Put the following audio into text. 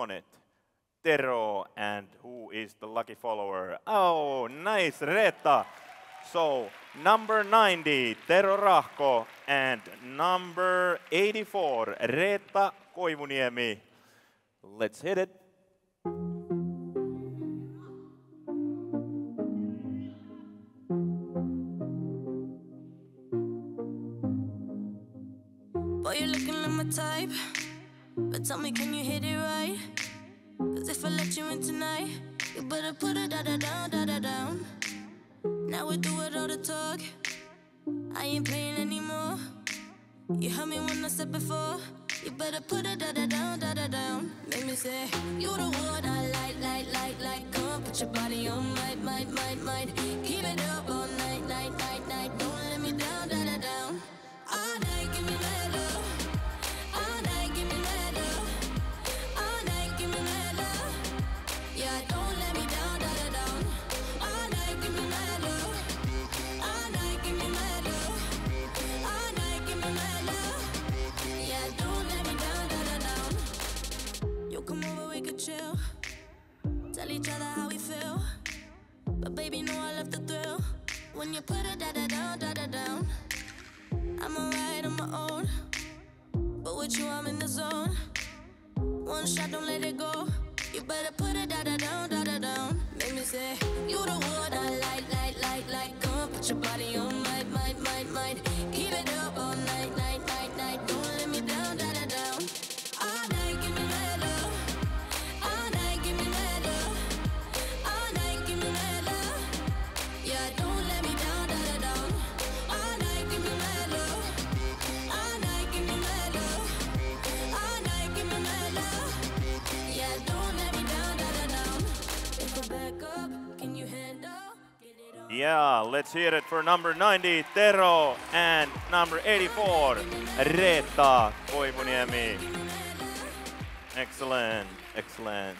on it? Tero, and who is the lucky follower? Oh, nice, Reetta. So, number 90, Tero Rahko, and number 84, Reetta Koivuniemi. Let's hit it. Boy, you're looking like my type. But tell me, can you hit it right? Cause if I let you in tonight, you better put it da da down, da da down. Now we do it all the talk. I ain't playing anymore. You heard me when I said before. You better put it da da down, da da down. Make me say, You the one I like, like, like, like. Come on, put your body on, might, might, might, might. Keep it up oh. When you put it da da down, da da down. I'm alright on my own. But with you, I'm in the zone. One shot, don't let it go. You better put it da da down, da da down. Make me say, You the one I like, like, like, like. Come on, put your body on, might, might, might, might. Yeah, let's hear it for number 90, Tero, and number 84, Reetta Koivuniemi. Excellent, excellent.